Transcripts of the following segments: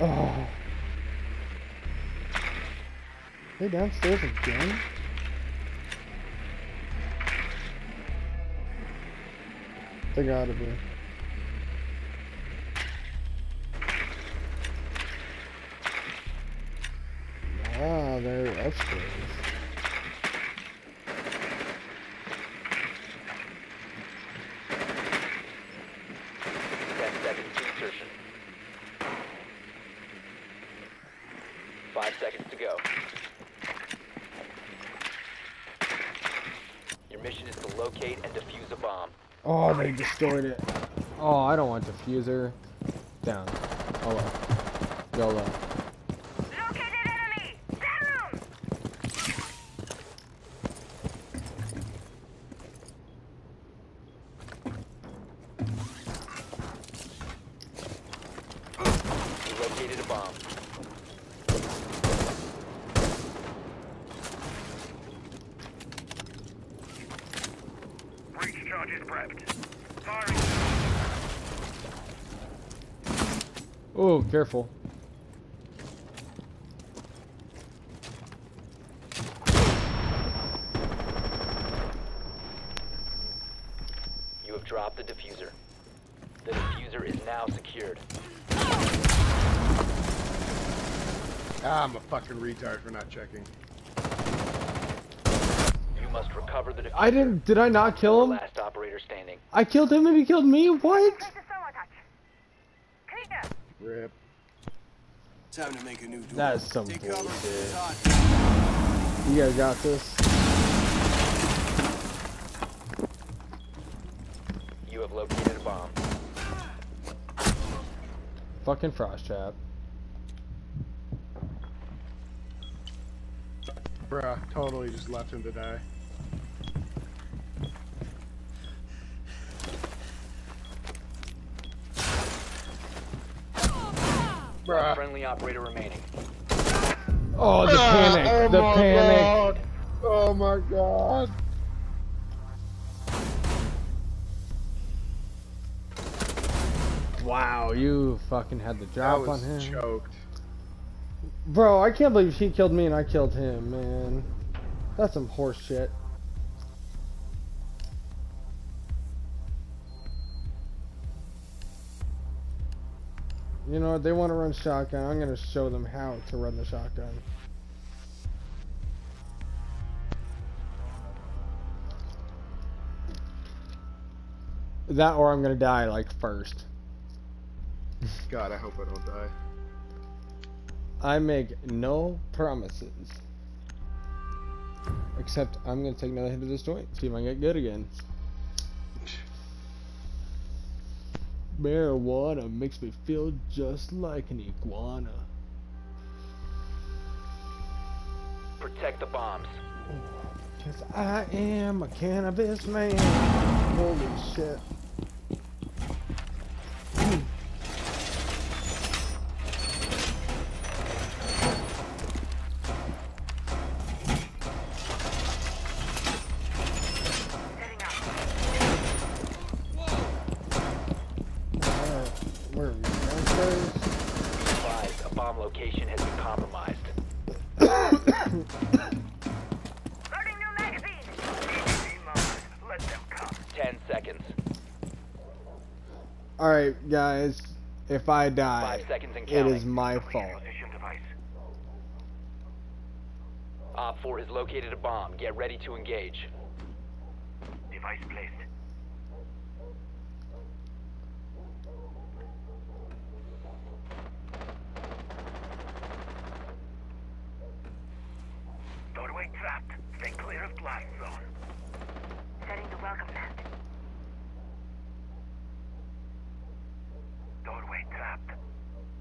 Oh. They downstairs again? They gotta be. Ah, they're upstairs. Ten seconds to insertion. Five seconds to go. Your mission is to locate and defuse a bomb. Oh, they destroyed it. Oh, I don't want defuser. Down. Oh well. Go low. Located enemy! That room! You located a bomb. Breach charges prepped. Firing. Oh, careful. You have dropped the defuser. The defuser is now secured. Ah, I'm a fucking retard for not checking. You must recover the defuser. I didn't. Did I not kill him? Last operator standing. I killed him and he killed me? What? This is solo touch. Clear. Rip. Time to make a new door. That is some Take bullshit. Todd. You guys got this. You have located a bomb. Fucking frost trap. Bruh, totally just left him to die. Bruh. friendly operator remaining. Oh, the Ah, panic. oh the my panic. God. Oh my god. Wow, you fucking had the That drop on was him. choked. Bro, I can't believe he killed me and I killed him, man. That's some horse shit. You know what? They want to run shotgun. I'm going to show them how to run the shotgun. That or I'm going to die, like, first. God, I hope I don't die. I make no promises. Except I'm gonna take another hit of this joint, see if I can get good again. Marijuana makes me feel just like an iguana. Protect the bombs. Cause I am a cannabis man. Holy shit. Alright, guys. If I die, Five seconds and it is my Complete fault. Op 4 has located a bomb. Get ready to engage. Device placed. Doorway trapped. Stay clear of blast zone. Setting the welcome mat. Doorway trapped.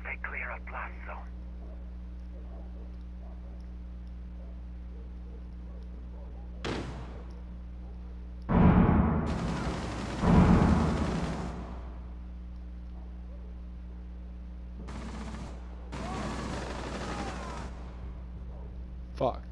Stay clear of blast zone. Fuck.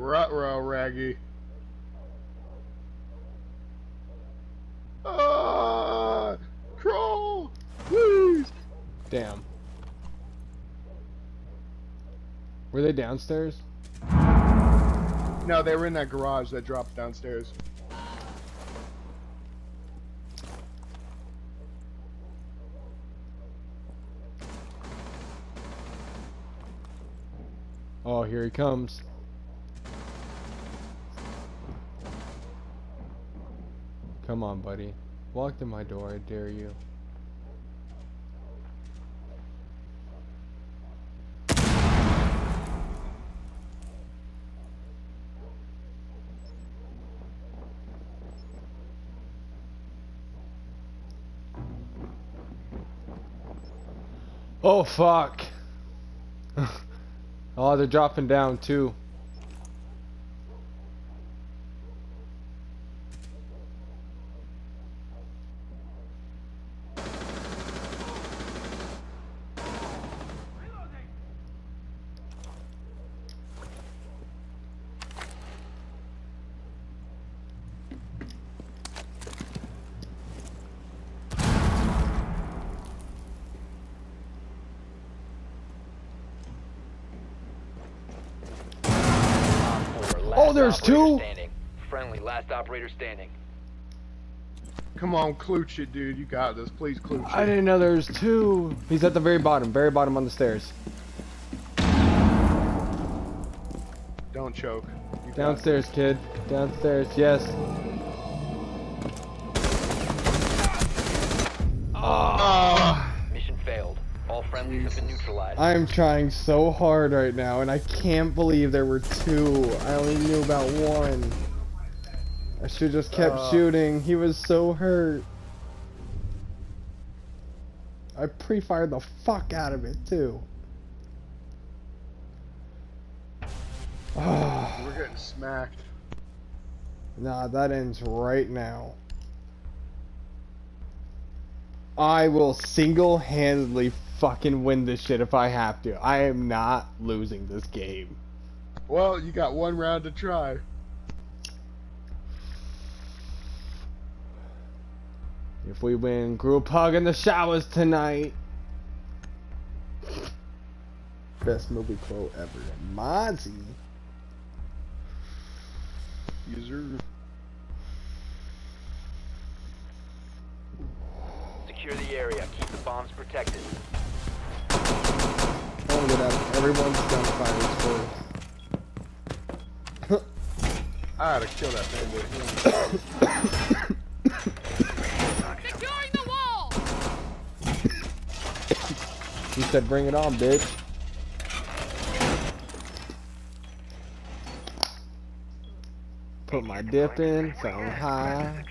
Rut-row, Raggy. Ah! Crawl! Please! Damn. Were they downstairs? No, they were in that garage that dropped downstairs. Oh, here he comes. Come on, buddy. Walk to my door, I dare you. Oh, fuck. oh, they're dropping down, too. Oh, there's two? Standing. Friendly, last operator standing. Come on, klooch it, dude. You got this. Please klooch it. I didn't know there was two. He's at the very bottom, very bottom on the stairs. Don't choke. You Downstairs, kid. Downstairs, yes. All friendlies have been neutralized. I am trying so hard right now, and I can't believe there were two. I only knew about one. I should just kept Uh. shooting. He was so hurt. I pre-fired the fuck out of it too. Ah, We're getting smacked. nah, that ends right now. I will single-handedly fucking win this shit if I have to. I am not losing this game. Well, you got one round to try. If we win group hug in the showers tonight. Best movie quote ever. Mozzie. User. Secure the area. Keep the bombs protected. Look at that. Everyone's gunfire is I had to kill that bandit. Securing the wall! He said, bring it on, bitch. Put my dip in, so I'm high.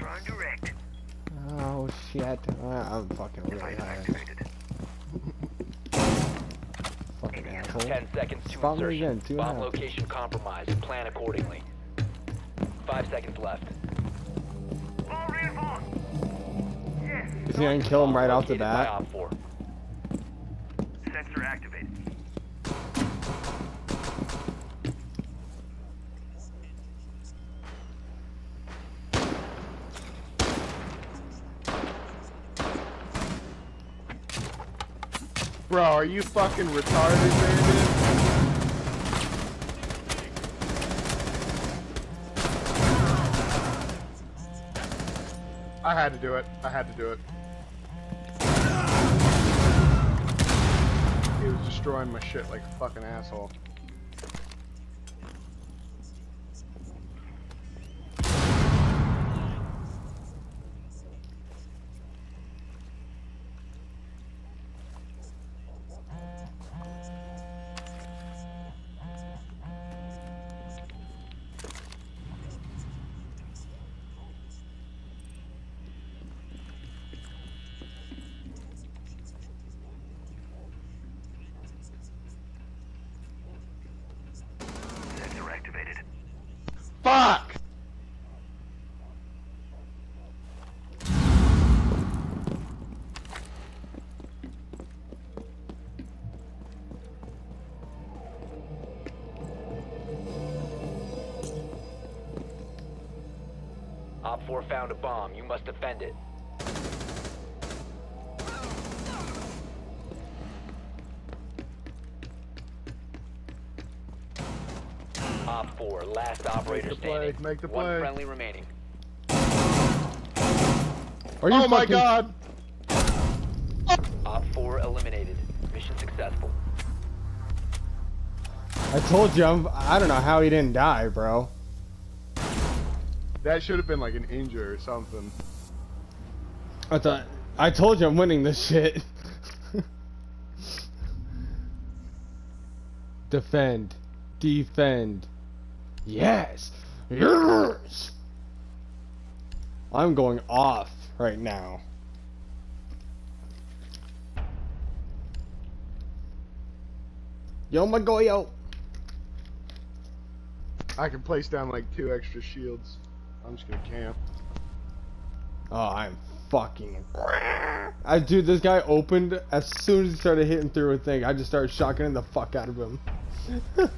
Oh shit. Uh, I'm fucking really high. Fucking asshole. Ten seconds to Spot me insertion. again, two and Bomb half. location compromised. Plan accordingly. Five seconds left. All reinforced. Yes. Is he gonna kill him right off the bat? Are you fucking retarded, bandit? I had to do it. I had to do it. He was destroying my shit like a fucking asshole. 4 found a bomb. You must defend it. Op 4, last operator the play, standing. make the One friendly remaining. Are you Oh my fucking- god! Op 4 eliminated. Mission successful. I told you, I'm, I don't know how he didn't die, bro. That should have been like an injury or something. I thought, I told you I'm winning this shit. Defend. Defend. Yes. Yes. I'm going off right now. Yo, my goyo. I can place down like two extra shields. I'm just gonna camp. Oh, I'm fucking. I dude, this guy opened as soon as he started hitting through a thing. I just started shotgunning the fuck out of him.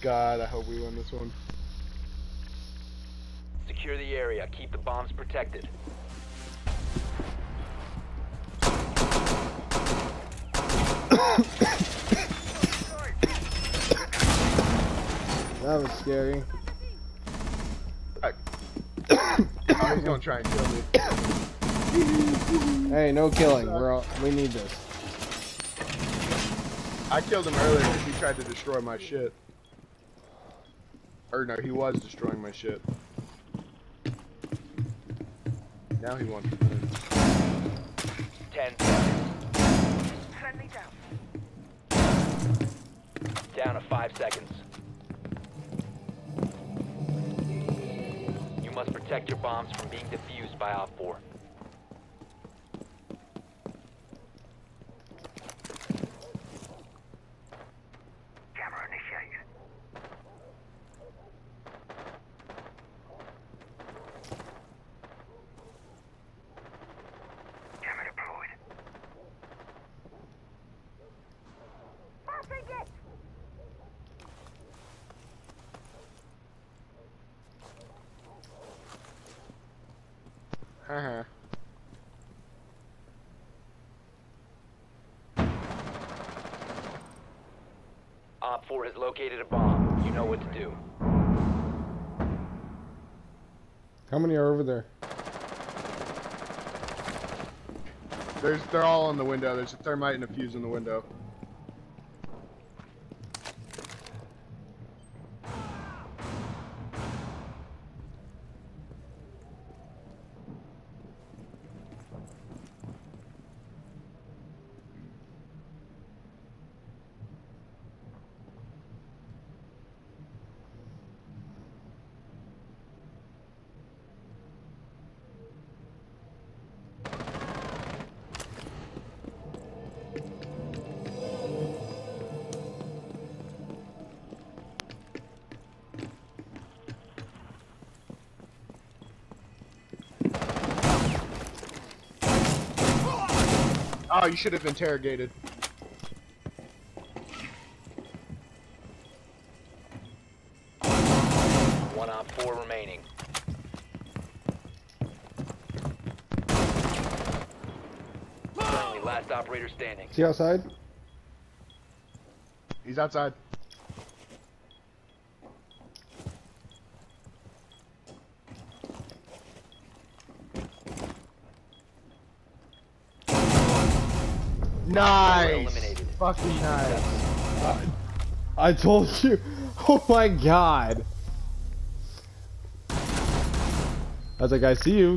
God, I hope we win this one. Secure the area. Keep the bombs protected. That was scary. I- oh, he's gonna try and kill me. Hey, no killing. We're all, we need this. I killed him earlier because he tried to destroy my shit. Or no, he was destroying my shit. Now he wants to win. 10 seconds. Friendly down. Down to 5 seconds. Must protect your bombs from being defused by Op 4. Haha. Op 4 has located a bomb. You know what to do. How many are over there? There's, they're all in the window. There's a thermite and a Fuze in the window. Oh, you should have interrogated. One Op 4 remaining. Friendly, last operator standing. See outside? He's outside. Nice. eliminated. Fucking nice. I told you. Oh my god. I was like, I see you.